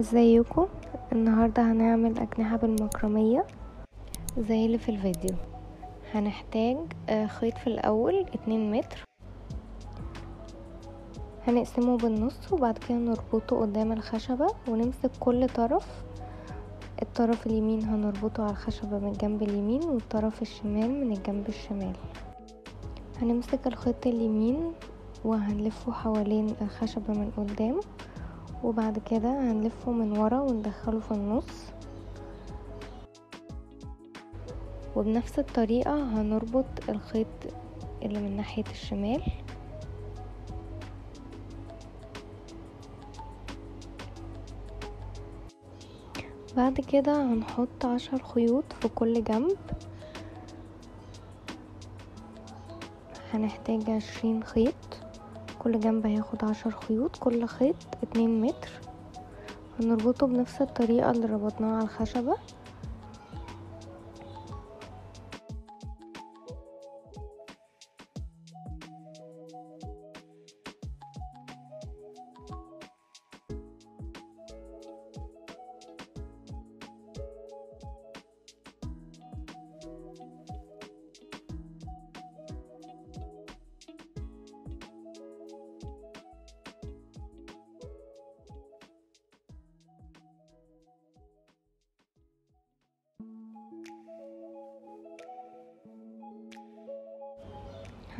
ازيكم؟ النهاردة هنعمل أجنحة بالمكرمية زي اللي في الفيديو. هنحتاج آه، خيط في الأول اتنين متر. هنقسمه بالنص وبعد كده نربطه قدام الخشبة ونمسك كل طرف. الطرف اليمين هنربطه على الخشبة من الجنب اليمين والطرف الشمال من الجنب الشمال. هنمسك الخيط اليمين وهنلفه حوالين الخشبة من قدام. وبعد كده هنلفه من ورا وندخله في النص. وبنفس الطريقة هنربط الخيط اللي من ناحية الشمال. بعد كده هنحط عشر خيوط في كل جنب. هنحتاج عشرين خيط. كل جنب هياخد عشر خيوط كل خيط اتنين متر. هنربطه بنفس الطريقة اللي ربطناها على الخشبة.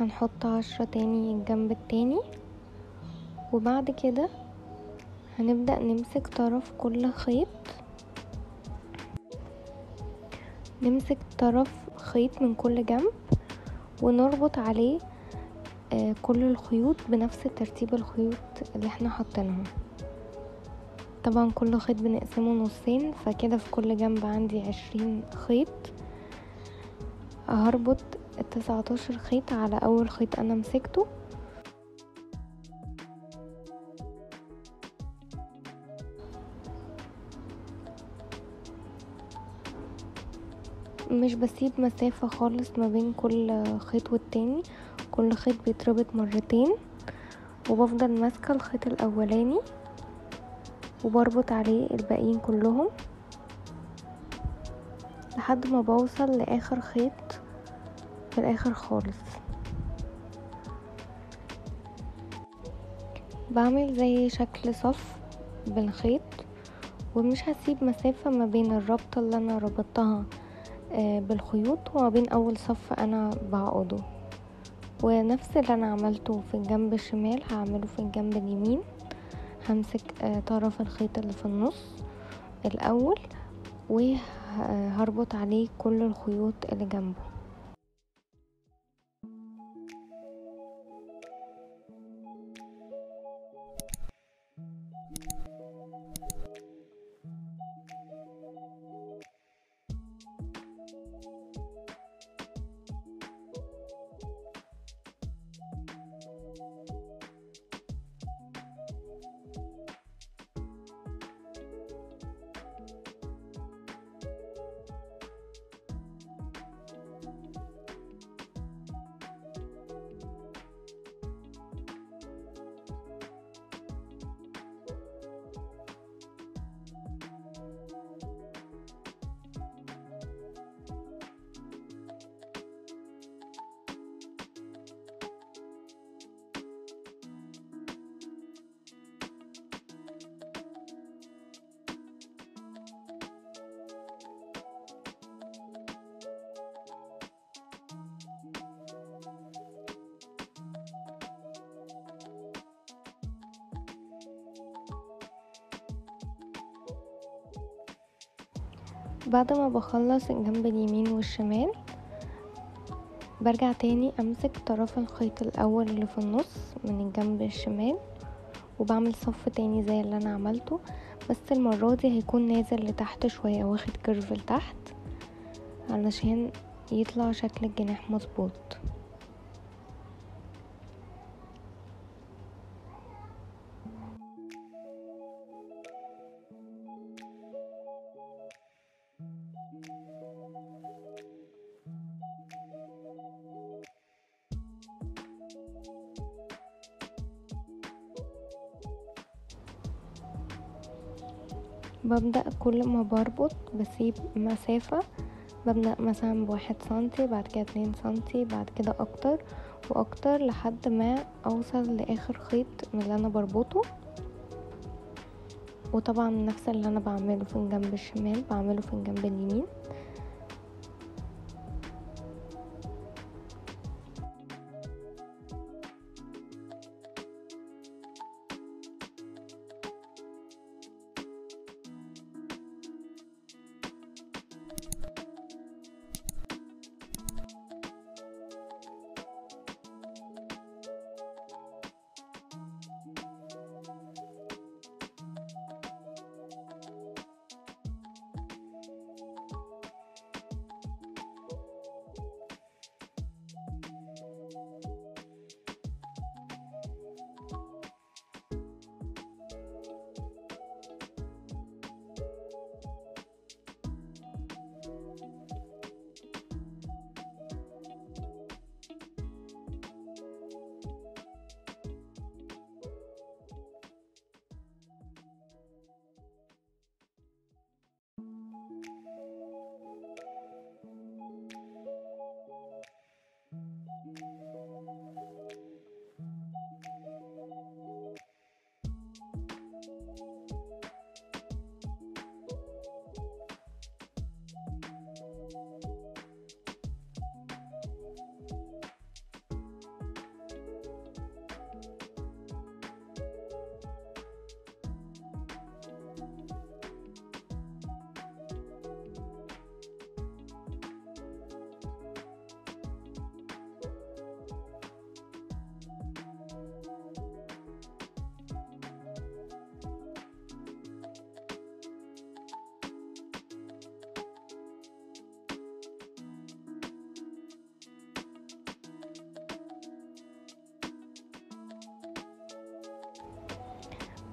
هنحط عشرة تاني الجنب التاني. وبعد كده هنبدأ نمسك طرف كل خيط. نمسك طرف خيط من كل جنب ونربط عليه آه، كل الخيوط بنفس ترتيب الخيوط اللي إحنا حاطينها طبعا كل خيط بنقسمه نصين فكده في كل جنب عندي عشرين خيط. هربط التسعتاشر خيط على أول خيط أنا مسكته. مش بسيب مسافة خالص ما بين كل خيط والتاني كل خيط بيتربط مرتين وبفضل ماسكة الخيط الأولاني وبربط عليه الباقيين كلهم لحد ما بوصل لآخر خيط. في الآخر خالص. بعمل زي شكل صف بالخيط ومش هسيب مسافة ما بين الربطة اللي أنا ربطتها آه، بالخيوط وما بين أول صف أنا بعقده. ونفس اللي أنا عملته في الجنب الشمال هعمله في الجنب اليمين. همسك آه، طرف الخيط اللي في النص الأول وهربط عليه كل الخيوط اللي جنبه. بعد ما بخلص الجنب اليمين والشمال برجع تاني أمسك طرف الخيط الأول اللي في النص من الجنب الشمال وبعمل صف تاني زي اللي أنا عملته بس المرة دي هيكون نازل لتحت شوية واخد كيرف لتحت علشان يطلع شكل الجناح مظبوط. ببدأ كل ما بربط بسيب مسافة ببدأ مثلا بواحد سنتي بعد كده اتنين سنتي بعد كده أكتر وأكتر لحد ما أوصل لآخر خيط من اللي أنا بربطه. وطبعا نفس اللي أنا بعمله في الجنب الشمال بعمله في الجنب اليمين.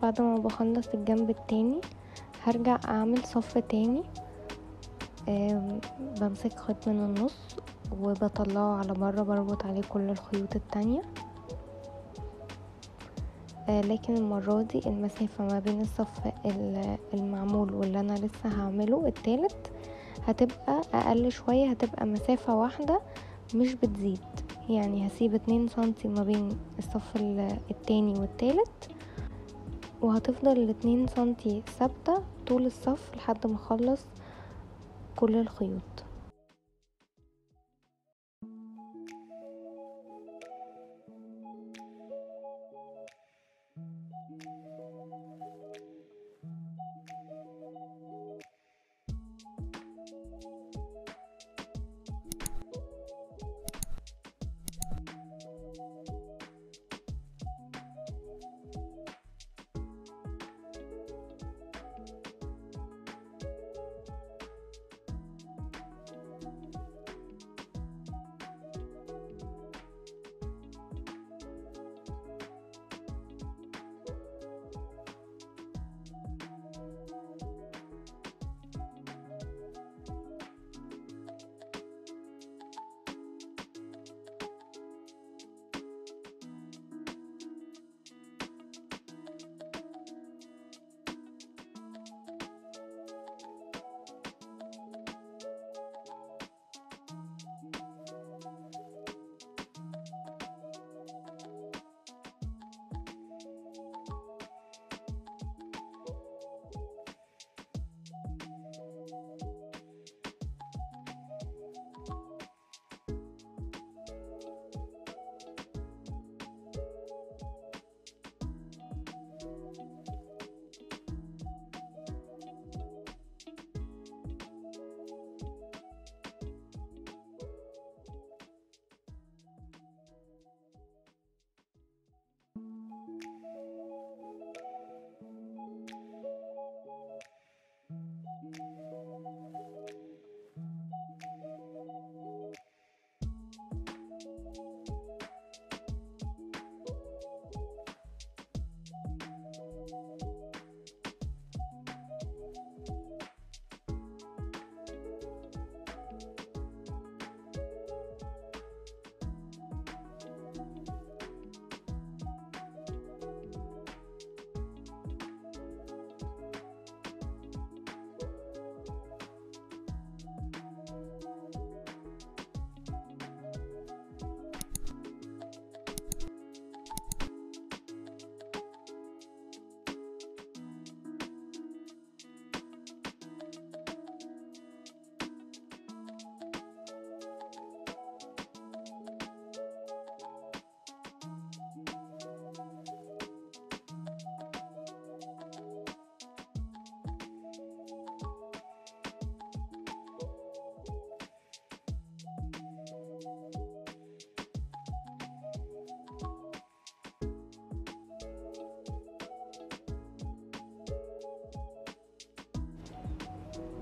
بعد ما بخلص الجنب التاني هرجع أعمل صف تاني. بمسك خيط من النص وبطلعه على برا بربط عليه كل الخيوط التانية. لكن المرة دي المسافة ما بين الصف المعمول واللي أنا لسه هعمله التالت هتبقى أقل شوية هتبقى مسافة واحدة مش بتزيد. يعني هسيب اتنين سنتي ما بين الصف التاني والتالت. وهتفضل الاتنين سنتي ثابتة طول الصف لحد ما أخلص كل الخيوط.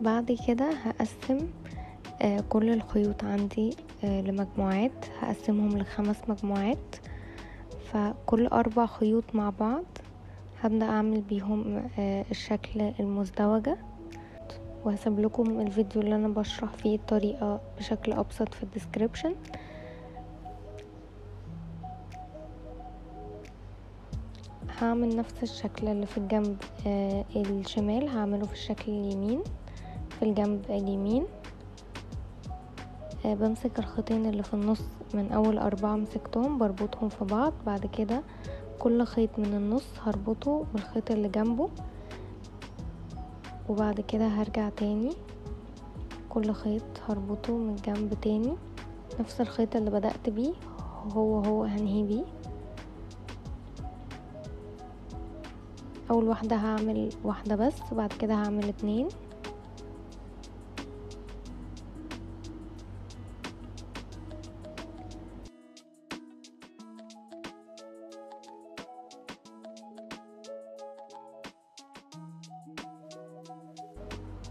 بعد كده هقسم آه، كل الخيوط عندي آه، لمجموعات. هقسمهم لخمس مجموعات. فكل أربع خيوط مع بعض هبدأ أعمل بيهم آه، الشكل المزدوجة. وهسيب لكم الفيديو اللي أنا بشرح فيه الطريقة بشكل أبسط في الديسكريبشن. هعمل نفس الشكل اللي في الجنب الشمال. هعمله في الشكل اليمين. في الجنب اليمين. آه بمسك الخيطين اللي في النص من أول أربعة مسكتهم بربطهم في بعض. بعد كده كل خيط من النص هربطه بالخيط اللي جنبه. وبعد كده هرجع تاني. كل خيط هربطه من الجنب تاني. نفس الخيط اللي بدأت بيه هو هو هنهي بيه. أول واحدة هعمل واحدة بس وبعد كده هعمل اتنين.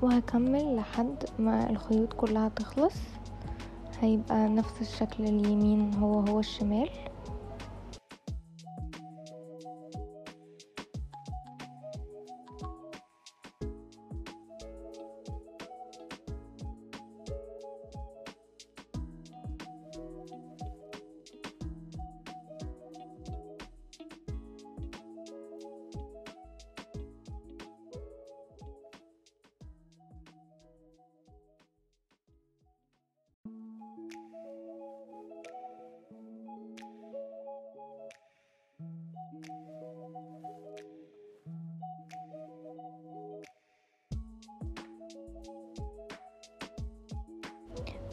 وهكمل لحد ما الخيوط كلها تخلص. هيبقى نفس الشكل اليمين هو هو الشمال.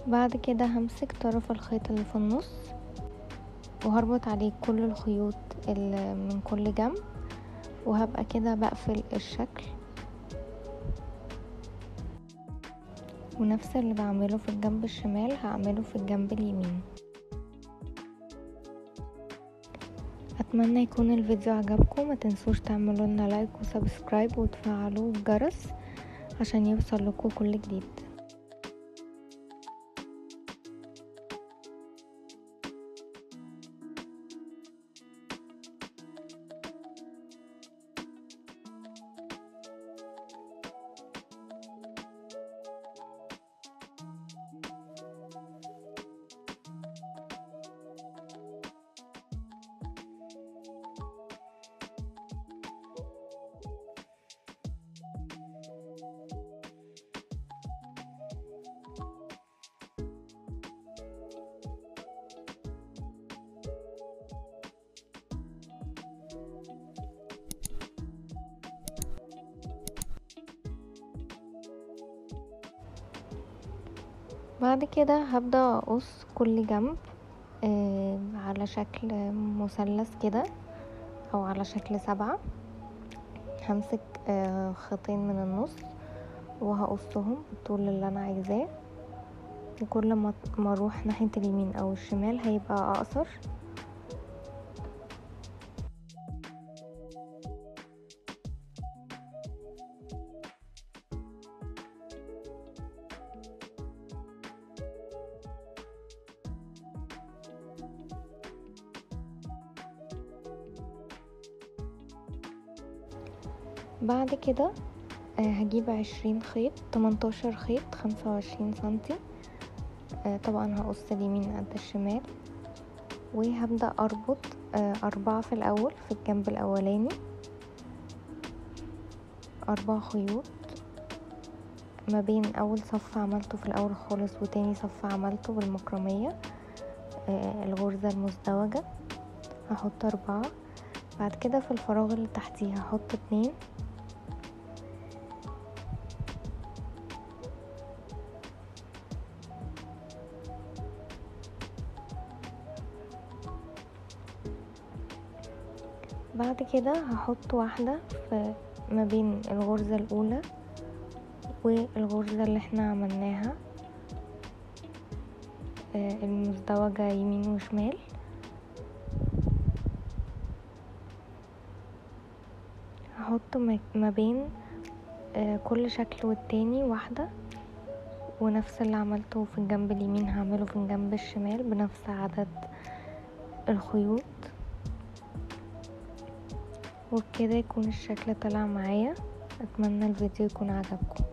بعد كده همسك طرف الخيط اللي في النص وهربط عليه كل الخيوط اللي من كل جنب وهبقى كده بقفل الشكل. ونفس اللي بعمله في الجنب الشمال هعمله في الجنب اليمين. أتمنى يكون الفيديو عجبكم. ما تنسوش تعملوا لنا like و subscribe وتفعلوا الجرس عشان يوصل لكم كل جديد. بعد كده هبدأ أقص كل جنب آه على شكل مثلث كده أو على شكل سبعة. همسك آه خيطين من النص وهقصهم بالطول اللي أنا عايزاه. وكل ما أروح ناحية اليمين أو الشمال هيبقى أقصر. بعد كده آه هجيب عشرين خيط تمنتاشر خيط خمسة وعشرين سنتي. آه طبعا هقص اليمين قد الشمال. وهبدأ أربط آه أربعة في الأول في الجنب الأولاني. أربع خيوط. ما بين أول صف عملته في الأول خالص وتاني صف عملته بالمكرمية. الغرزة المزدوجة. هحط أربعة. بعد كده في الفراغ اللي تحتيه هحط اتنين. كده هحط واحدة في ما بين الغرزة الأولى والغرزة اللي إحنا عملناها. المزدوجة يمين وشمال. هحط ما بين كل شكل والتاني واحدة ونفس اللي عملته في الجنب اليمين هعمله في الجنب الشمال بنفس عدد الخيوط. وبكده يكون الشكل طلع معايا. أتمنى الفيديو يكون عجبكم.